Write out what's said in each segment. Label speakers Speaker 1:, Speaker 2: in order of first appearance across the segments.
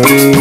Speaker 1: Thank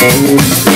Speaker 1: Música